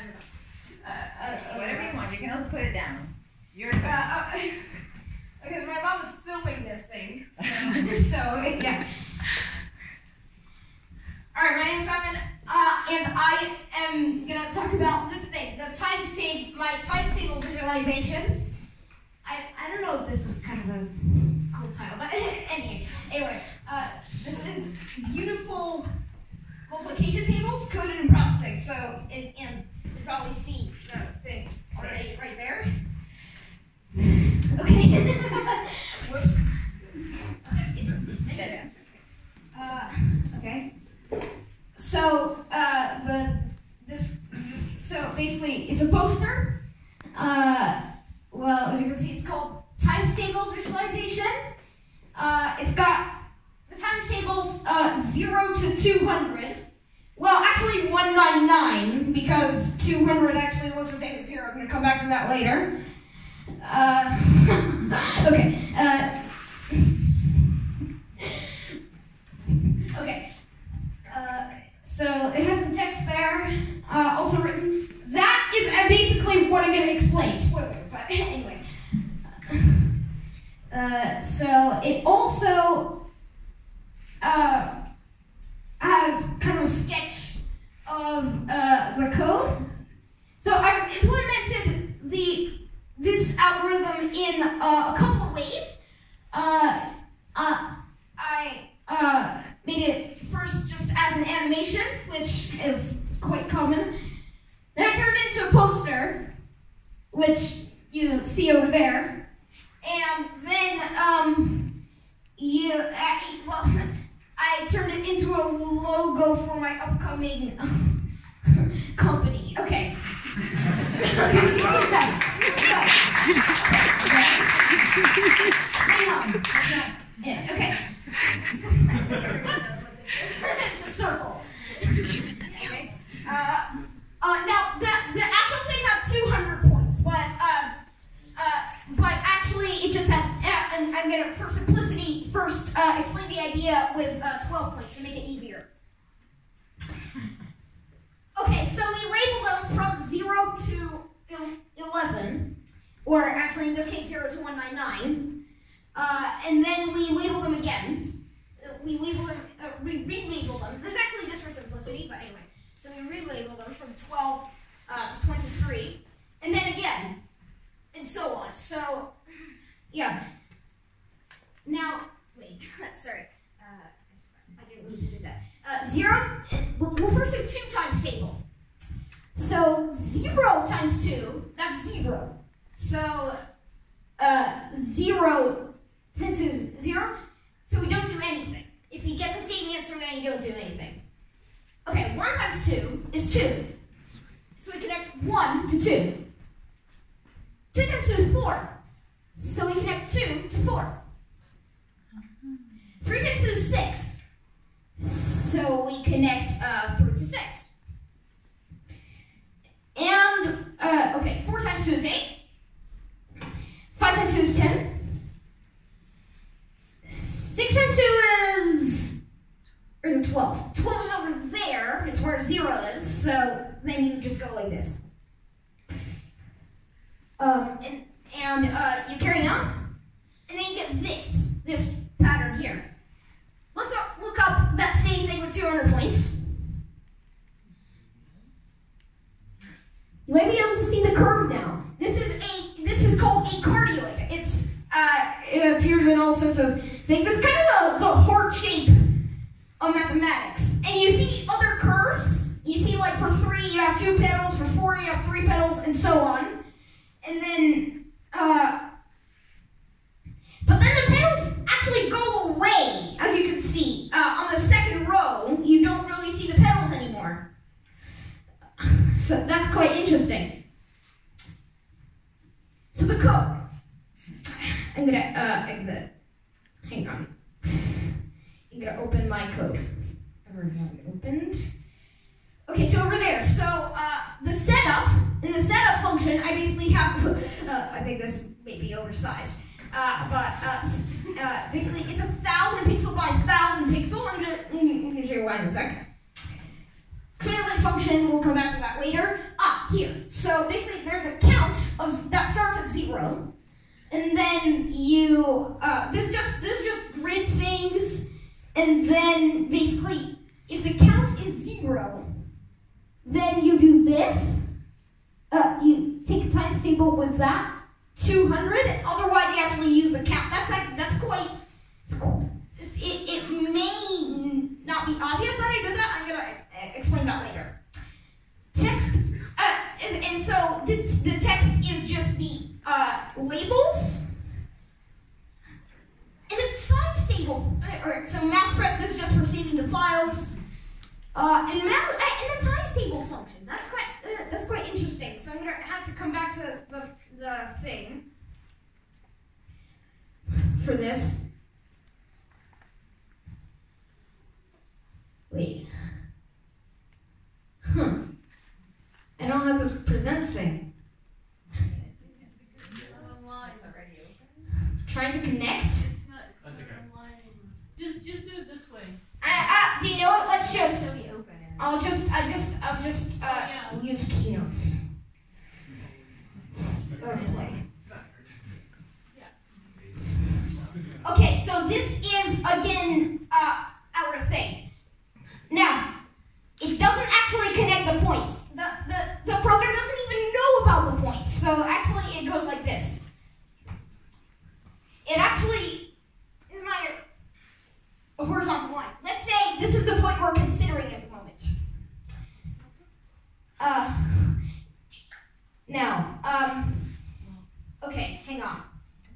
I don't know. Uh, I. Whatever you want. You can also put it down. Your Uh, turn. uh, because my mom was filming this thing, so, so yeah. All right, my name's Simon, uh, and I am gonna talk about this thing, the time save, my time table visualization. I, I don't know if this is kind of a cool title, but anyway, anyway, uh, this is beautiful multiplication tables coded in processing. So, and you probably see the thing already right there. Okay. Whoops. Uh, okay. So uh, the this, this so basically it's a poster. Uh, well, as you can see, it's called times tables visualization. Uh, it's got the times tables uh, zero to two hundred. Well, actually one nine nine because two hundred actually looks the same as zero. I'm gonna come back to that later. Uh, okay. Uh, okay. Uh, so it has some text there, uh, also written. That is uh, basically what I'm going to explain. Spoiler, but anyway. Uh, so it also uh, has kind of a sketch of uh, the code. So I've implemented the algorithm in uh, a couple of ways. Uh, uh, I uh, made it first just as an animation, which is quite common. Then I turned it into a poster, which you see over there. And then um, you, well, I turned it into a logo for my upcoming company. Okay. okay, give me that. Give me that. Hang on. Yeah, okay. it's a circle. Uh, uh, now, the, the actual thing had 200 points, but uh, uh, but actually it just had, uh, and I'm gonna, for simplicity, first uh, explain the idea with uh, 12 points to make it easier. Okay, so we label them from 0 to 11, or actually in this case 0 to 199, uh, and then we label them again. Uh, we label them, uh, we relabel them. This is actually just for simplicity, but anyway. So we relabel them from 12 uh, to 23, and then again, and so on. So, yeah. Now, wait, sorry. Uh, I didn't mean to do that. Uh, zero, we'll first do two times table. So, zero times two, that's zero. So, uh, zero times two is zero. So we don't do anything. If you get the same answer, then you don't do anything. Okay, one times two is two. So we connect one to two. Two times two is four. So we connect two to four. Three times two is six. So we connect uh, 3 to 6. And, uh, okay, 4 times 2 is 8. Two petals, for four you have three petals, and so on. And then uh, but then the petals actually go away, as you can see. Uh, on the second row, you don't really see the petals anymore. So that's quite interesting. So the code. I'm gonna uh, exit. Hang on. I'm gonna open my code. It opened. Okay, so over there. So uh, the setup, in the setup function, I basically have, uh, I think this may be oversized, uh, but uh, uh, basically it's a thousand pixel by thousand pixel. I'm gonna, I'm gonna show you why in a second. Translate function, we'll come back to that later. Ah, here. So basically there's a count of that starts at zero. And then you, uh, this just this just grid things, and then basically if the count is zero, then you do this. Uh, you take a times table with that 200. Otherwise, you actually use the count. That's like that's quite. it's qu- It, it may not be obvious that I did that. I'm gonna uh, explain that later. Text, uh, is, and so the, the text is just the uh, labels. And the times table, uh, or so mouse press. This is just for saving the files. Uh, and, mem- uh, and the times table function. That's quite uh, that's quite interesting. So I'm gonna have to come back to the the thing for this. Wait. Huh. I don't have the present thing. Online. It's already open. Trying to connect. That's okay. Just, just do it this way. Uh, uh, do you know what? Let's It'll just. Be open. and- I'll just. I just. I'll just. Uh, keynotes. Play. Okay, so this is again uh, our thing. Now, it doesn't actually connect the points. The, the, the program doesn't even know about the points. So actually, it goes like this. It actually is not a, a horizontal line. Let's say this is the point we're considering at the moment. Uh, now, um, okay, hang on.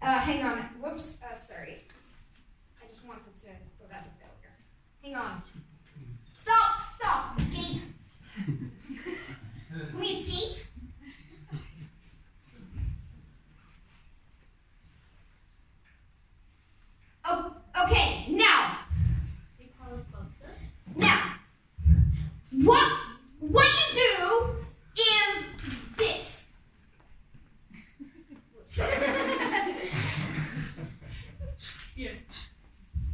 Uh, hang on. Whoops. Uh, sorry. I just wanted to go back to failure. Hang on. Stop! Stop! Escape! Can we escape? Oh, okay, now, They call it bumper. now, what what you do is this. Yeah.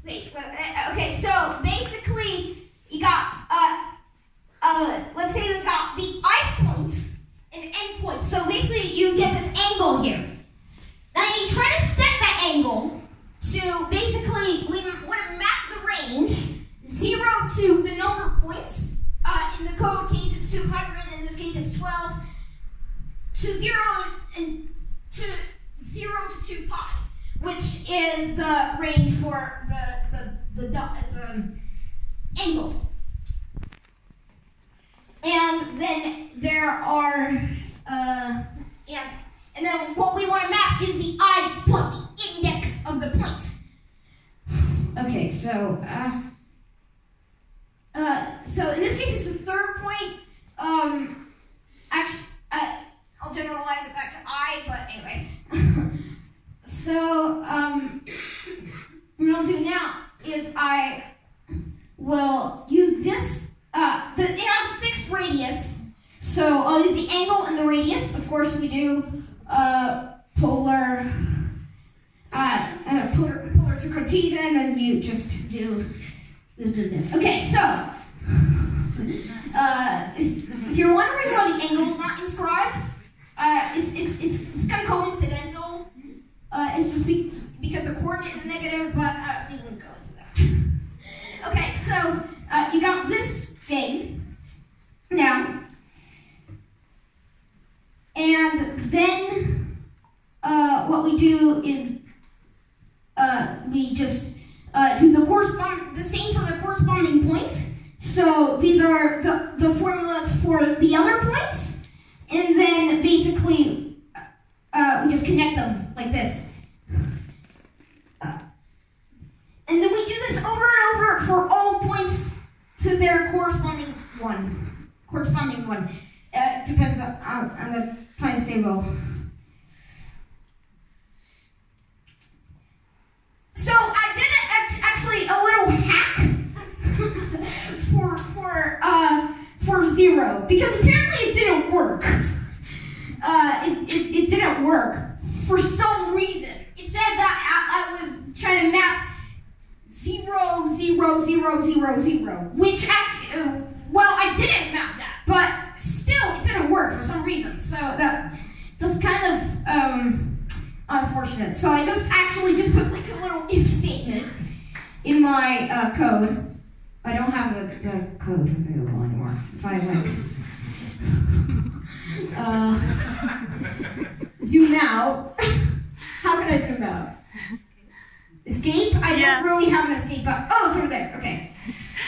Wait, but, uh, okay, so basically, you got, uh, uh, let's say we got the I point and end point. So basically, you get this angle here. Now you try to set that angle to basically, we want to map the range zero to the number of points. Uh, in the code case, it's 200. In this case, it's 12. To zero and to zero to two pi, which is the range for the the the, the angles. And then there are uh, and and then what we want to map is the i point, the index of the point. Okay, so uh, uh, so in this case, it's the third point. Um, actually, uh, I'll generalize it back to I, but anyway. so, um, what I'll do now is I will use this. Uh, the, it has a fixed radius, so I'll use the angle and the radius. Of course, we do uh, polar, uh, uh, polar, polar to Cartesian, and you just do the goodness. Okay, so uh, if you're wondering why the angle is not inscribed, uh, it's, it's, it's, it's kind of coincidental. Uh, it's just be- because the coordinate is negative, but uh, we won't go into that. okay, so uh, you got this thing now, and then uh, what we do is uh, we just do the correspond the same for the corresponding points. So these are the, the formulas for the other points, and then basically uh, we just connect them like this. Uh, and then we do this over and over for all points to their corresponding one. Corresponding one. Uh, depends on, on, on the times table. So I did it act- actually a little hack for for uh, for zero because apparently it didn't work. Uh, it, it, it didn't work for some reason. It said that I, I was trying to map zero zero zero zero zero, which actually, uh, well, I didn't map that, but still, it didn't work for some reason. So that that's kind of um, unfortunate. So I just actually just put like a little if statement in my uh, code. I don't have the, the code available anymore. If I like uh, zoom out, how can I zoom out? Escape? I Yeah. don't really have an escape button. Oh, it's over there. Okay.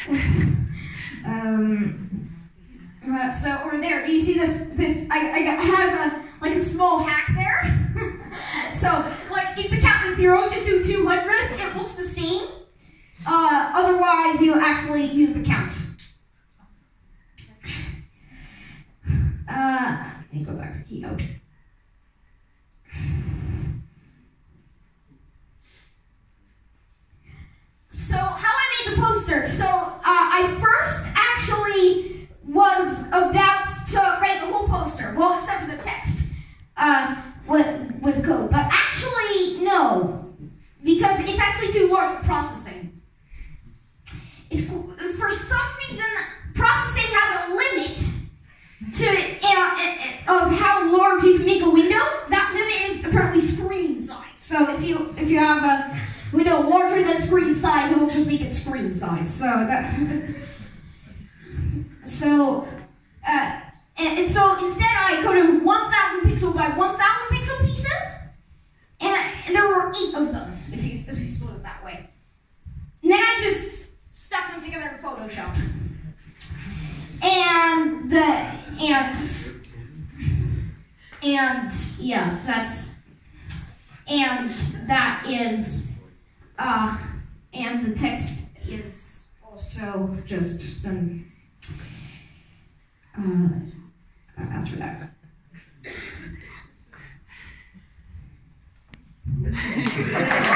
um. Uh, so over there, you see this? This I, I have a like a small hack there. so like if the count is zero, just do two hundred. It looks the same. Uh, otherwise, you actually use the count. Uh, let me go back to keynote. So how I made the poster. So uh, I first actually was about to write the whole poster. Well, except for the text uh, with with code. But actually, no, because it's actually too large for processing. It's for some reason processing has a limit to uh, uh, of how large you can make a window. That limit is apparently screen size. So if you if you have a window larger than screen size, it will just make it screen size. So that so uh, and, and so instead I coded 1,000 pixel by 1,000 pixel pieces, and, I, and there were eight of them and yeah, that's and that is uh, and the text is also just um, uh, after that.